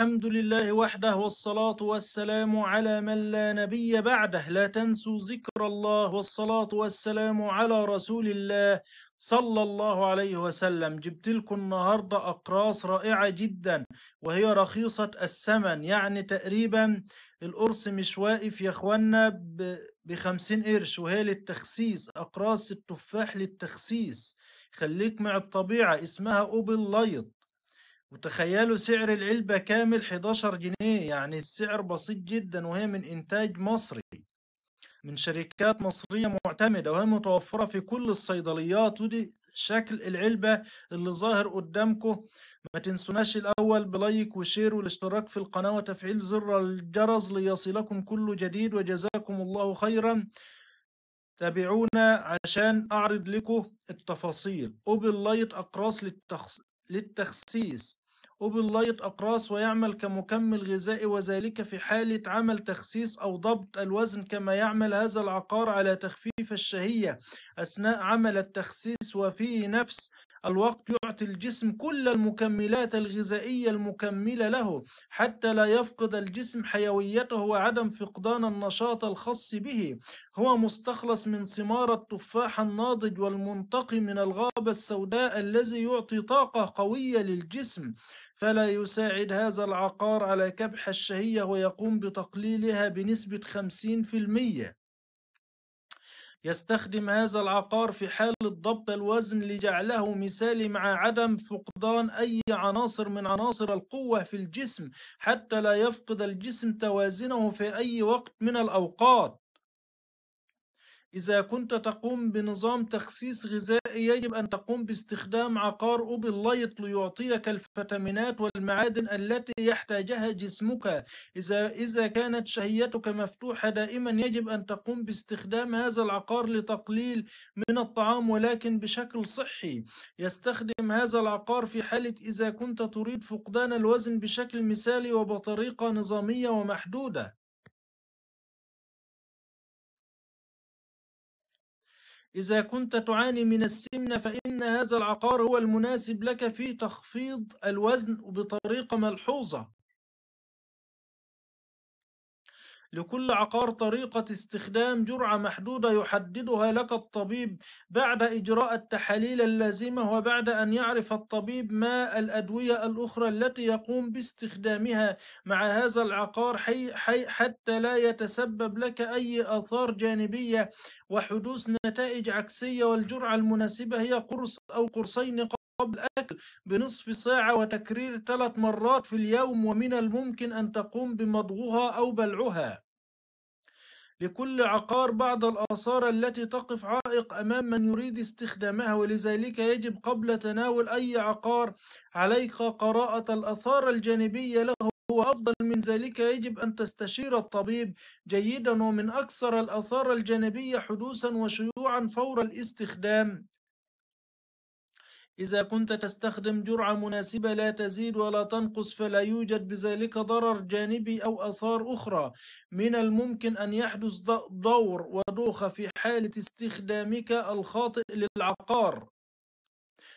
الحمد لله وحده والصلاة والسلام على من لا نبي بعده. لا تنسوا ذكر الله والصلاة والسلام على رسول الله صلى الله عليه وسلم. جبت لكم النهاردة أقراص رائعة جدا وهي رخيصة الثمن يعني تقريبا القرص مش واقف يا إخوانا بخمسين قرش وهي للتخسيس أقراص التفاح للتخسيس. خليك مع الطبيعة اسمها أوبل لايت. وتخيلوا سعر العلبة كامل 11 جنيه؟ يعني السعر بسيط جدا وهي من إنتاج مصري من شركات مصرية معتمدة وهي متوفرة في كل الصيدليات. ودي شكل العلبة اللي ظاهر قدامكم ما تنسوناش الأول ب like و share والاشتراك في القناة وتفعيل زر الجرس ليصلكم كل جديد وجزاكم الله خيرا. تابعونا عشان أعرض لكم التفاصيل. Apple Lite أقراص للتخص... للتخسيس. وباللايت أقراص ويعمل كمكمل غذائي وذلك في حالة عمل تخسيس أو ضبط الوزن كما يعمل هذا العقار على تخفيف الشهية أثناء عمل التخسيس. وفي نفس الوقت يعطي الجسم كل المكملات الغذائية المكملة له حتى لا يفقد الجسم حيويته وعدم فقدان النشاط الخاص به. هو مستخلص من ثمار التفاح الناضج والمنتقي من الغابة السوداء الذي يعطي طاقة قوية للجسم. فلا يساعد هذا العقار على كبح الشهية ويقوم بتقليلها بنسبة 50% يستخدم هذا العقار في حالة ضبط الوزن لجعله مثالي مع عدم فقدان أي عناصر من عناصر القوة في الجسم حتى لا يفقد الجسم توازنه في أي وقت من الأوقات. إذا كنت تقوم بنظام تخسيس غذائي يجب أن تقوم باستخدام عقار أوبل لايت ليعطيك الفيتامينات والمعادن التي يحتاجها جسمك. إذا إذا كانت شهيتك مفتوحة دائما يجب أن تقوم باستخدام هذا العقار لتقليل من الطعام ولكن بشكل صحي. يستخدم هذا العقار في حالة إذا كنت تريد فقدان الوزن بشكل مثالي وبطريقة نظامية ومحدودة. إذا كنت تعاني من السمنة فإن هذا العقار هو المناسب لك في تخفيض الوزن بطريقة ملحوظة. لكل عقار طريقة استخدام جرعة محدودة يحددها لك الطبيب بعد إجراء التحاليل اللازمة وبعد أن يعرف الطبيب ما الأدوية الأخرى التي يقوم باستخدامها مع هذا العقار حي حي حتى لا يتسبب لك أي آثار جانبية وحدوث نتائج عكسية والجرعة المناسبة هي قرص أو قرصين قبل الأكل بنصف ساعة وتكرير ثلاث مرات في اليوم ومن الممكن أن تقوم بمضغها أو بلعها. لكل عقار بعض الآثار التي تقف عائق أمام من يريد استخدامها ولذلك يجب قبل تناول أي عقار عليك قراءة الآثار الجانبية له. وأفضل من ذلك يجب أن تستشير الطبيب جيدا ومن أكثر الآثار الجانبية حدوثا وشيوعا فور الاستخدام. إذا كنت تستخدم جرعة مناسبة لا تزيد ولا تنقص فلا يوجد بذلك ضرر جانبي أو آثار أخرى. من الممكن أن يحدث دور ودوخة في حالة استخدامك الخاطئ للعقار.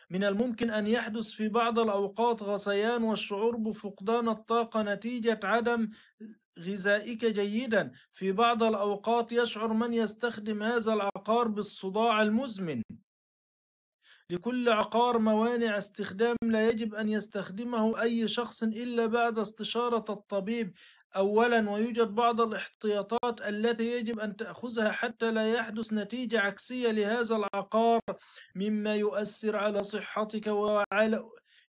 من الممكن أن يحدث في بعض الأوقات غثيان والشعور بفقدان الطاقة نتيجة عدم غذائك جيدا. في بعض الأوقات يشعر من يستخدم هذا العقار بالصداع المزمن. لكل عقار موانع استخدام لا يجب أن يستخدمه أي شخص إلا بعد استشارة الطبيب. أولا ويوجد بعض الاحتياطات التي يجب أن تأخذها حتى لا يحدث نتيجة عكسية لهذا العقار مما يؤثر على صحتك وعلى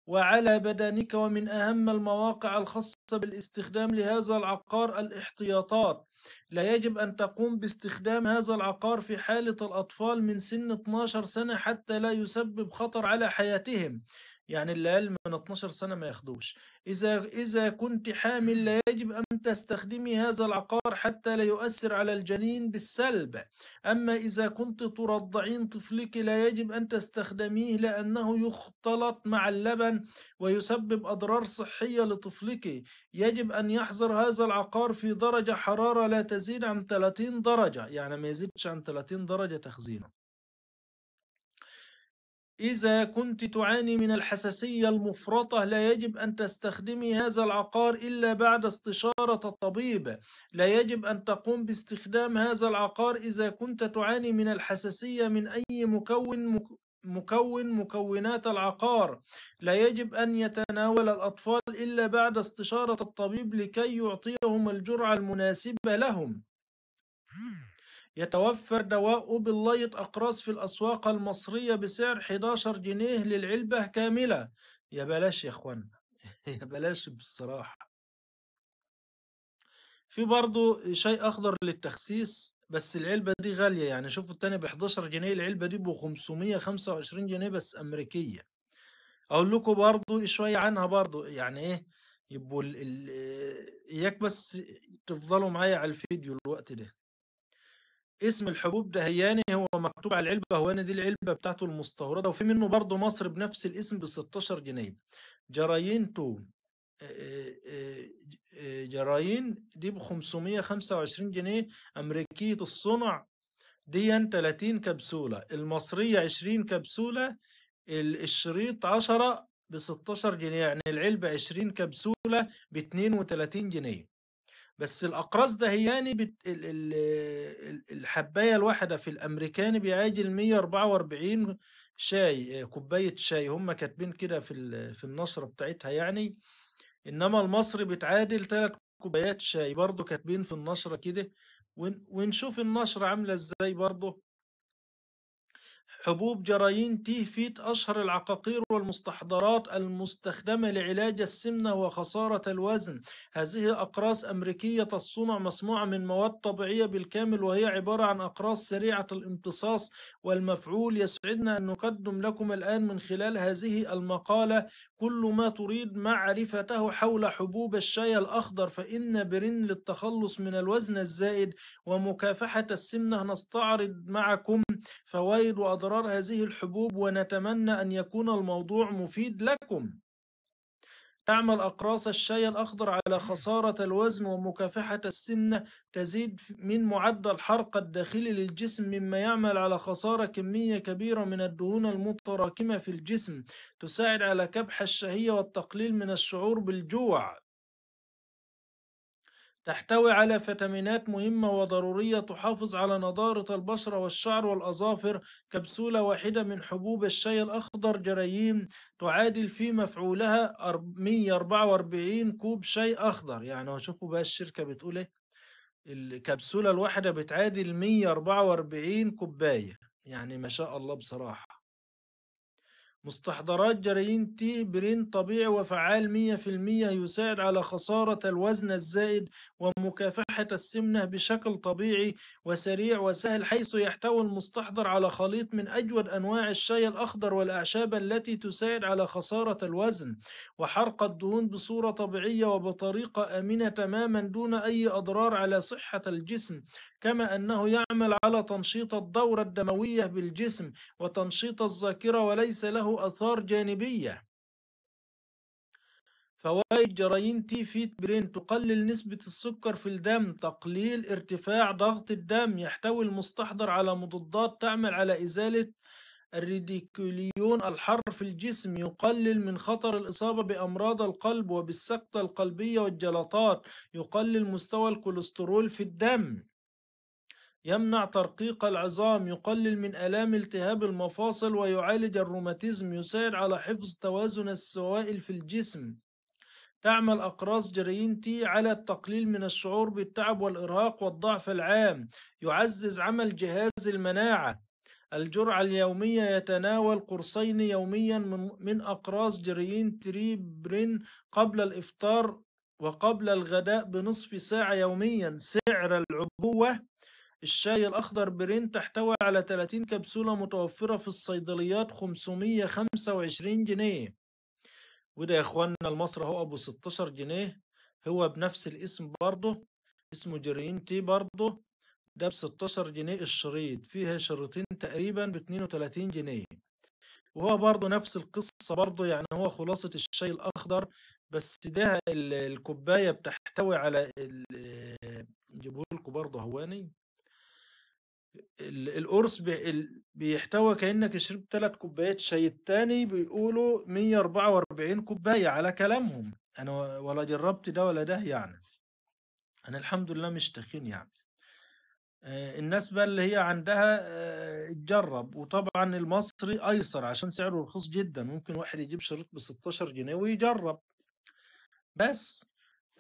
وعلى بدنك ومن أهم المواقع الخاصة بالاستخدام لهذا العقار الاحتياطات. لا يجب أن تقوم باستخدام هذا العقار في حالة الأطفال من سن 12 سنة حتى لا يسبب خطر على حياتهم. يعني اللي أقل من 12 سنة ما ياخدوش. إذا إذا كنت حامل لا يجب أن تستخدمي هذا العقار حتى لا يؤثر على الجنين بالسلب. أما إذا كنت ترضعين طفلك لا يجب أن تستخدميه لأنه يختلط مع اللبن ويسبب أضرار صحية لطفلك. يجب أن يحظر هذا العقار في درجة حرارة لا تزيد عن 30 درجة. يعني ما يزيدش عن 30 درجة تخزينه. إذا كنت تعاني من الحساسية المفرطة لا يجب أن تستخدمي هذا العقار إلا بعد استشارة الطبيب. لا يجب أن تقوم باستخدام هذا العقار إذا كنت تعاني من الحساسية من أي مكون مك... مكون مكونات العقار. لا يجب أن يتناول الأطفال إلا بعد استشارة الطبيب لكي يعطيهم الجرعة المناسبة لهم. يتوفر دواء أوبلايت أقراص في الأسواق المصرية بسعر 11 جنيه للعلبة كاملة. يا بلاش يا اخوانا يا بلاش بصراحة. في برضو شيء أخضر للتخسيس بس العلبة دي غالية. يعني شوفوا التانية ب 11 جنيه العلبة دي ب 525 جنيه بس أمريكية. أقول لكم برضو شوية عنها برضو. يعني إيه؟ يبقوا إياك بس تفضلوا معايا على الفيديو الوقت ده. اسم الحبوب دهياني هو مكتوب على العلبة هواني دي العلبة بتاعته المستوردة وفي منه برضه مصر بنفس الاسم ب 16 جنيه. جرايين تو جرايين دي ب 525 جنيه أمريكية الصنع دي 30 كبسولة المصرية 20 كبسولة الشريط 10 ب 16 جنيه يعني العلبة 20 كبسولة ب 32 جنيه. بس الأقراص دهياني بت... ال... ال... الحباية الواحدة في الأمريكاني بيعادل 144 شاي كوباية شاي هم كاتبين كده في ال... في النشرة بتاعتها يعني. إنما المصري بتعادل 3 كوبايات شاي برضو كاتبين في النشرة كده. ون... ونشوف النشرة عاملة إزاي برضو حبوب جرايين تي فيت أشهر العقاقير والمستحضرات المستخدمة لعلاج السمنة وخسارة الوزن. هذه أقراص أمريكية الصنع مصنوعة من مواد طبيعية بالكامل وهي عبارة عن أقراص سريعة الامتصاص والمفعول. يسعدنا أن نقدم لكم الآن من خلال هذه المقالة كل ما تريد معرفته حول حبوب الشاي الأخضر فإن برن للتخلص من الوزن الزائد ومكافحة السمنة. نستعرض معكم فوائد وأضرار هذه الحبوب ونتمنى أن يكون الموضوع مفيد لكم. تعمل أقراص الشاي الأخضر على خسارة الوزن ومكافحة السمنة تزيد من معدل الحرق الداخلي للجسم مما يعمل على خسارة كمية كبيرة من الدهون المتراكمة في الجسم تساعد على كبح الشهية والتقليل من الشعور بالجوع. تحتوي على فيتامينات مهمة وضرورية تحافظ على نضارة البشرة والشعر والأظافر كبسولة واحدة من حبوب الشاي الأخضر جرايين تعادل في مفعولها 144 كوب شاي أخضر. يعني شوفوا بقى الشركة بتقول إيه؟ الكبسولة الواحدة بتعادل 144 كوباية. يعني ما شاء الله بصراحة. مستحضرات جرايين تي برين طبيعي وفعال مية في المية يساعد على خسارة الوزن الزائد ومكافحة السمنة بشكل طبيعي وسريع وسهل حيث يحتوي المستحضر على خليط من أجود أنواع الشاي الأخضر والأعشاب التي تساعد على خسارة الوزن وحرق الدهون بصورة طبيعية وبطريقة آمنة تماما دون أي أضرار على صحة الجسم كما أنه يعمل على تنشيط الدورة الدموية بالجسم وتنشيط الذاكرة وليس له آثار جانبية. فوائد green tea فيت برين تقلل نسبة السكر في الدم تقليل ارتفاع ضغط الدم يحتوي المستحضر على مضادات تعمل على إزالة الريديكوليون الحر في الجسم يقلل من خطر الإصابة بأمراض القلب وبالسكتة القلبية والجلطات يقلل مستوى الكوليسترول في الدم. يمنع ترقيق العظام يقلل من آلام التهاب المفاصل ويعالج الروماتيزم يساعد على حفظ توازن السوائل في الجسم. تعمل أقراص green tea على التقليل من الشعور بالتعب والإرهاق والضعف العام. يعزز عمل جهاز المناعة. الجرعة اليومية يتناول قرصين يوميا من, أقراص green tea برين قبل الإفطار وقبل الغداء بنصف ساعة يوميا. سعر العبوة الشاي الأخضر برين تحتوي على 30 كبسولة متوفرة في الصيدليات 525 جنيه. وده يا إخوانا المصري أهو أبو 16 جنيه هو بنفس الاسم برضه اسمه green tea برضه ده ب 16 جنيه الشريط فيها شريطين تقريبا ب 32 جنيه. وهو برضه نفس القصة برضه يعني هو خلاصة الشاي الأخضر بس ده الكوباية بتحتوي على نجيبه لكم برضه هواني القرص بي- ال- بيحتوي كأنك شربت ثلاث كوبايات شاي. التاني بيقولوا 144 كوباية على كلامهم. أنا و- ولا جربت ده ولا ده يعني. أنا الحمد لله مش تخين يعني. آه، الناس بقى اللي هي عندها آه، تجرب. وطبعا المصري أيسر عشان سعره رخيص جدا. ممكن واحد يجيب شريط ب 16 جنيه ويجرب. بس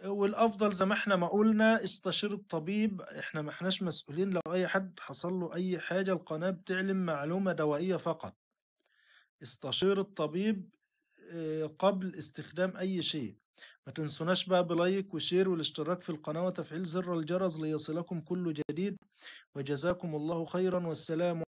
والأفضل زي ما إحنا ما قلنا استشير الطبيب إحنا ما إحناش مسؤولين لو أي حد حصل له أي حاجة القناة بتعلم معلومة دوائية فقط. استشير الطبيب آه، قبل استخدام أي شيء. ما تنسوناش بقى ب like و share والاشتراك في القناة وتفعيل زر الجرس ليصلكم كل جديد. وجزاكم الله خيرا والسلام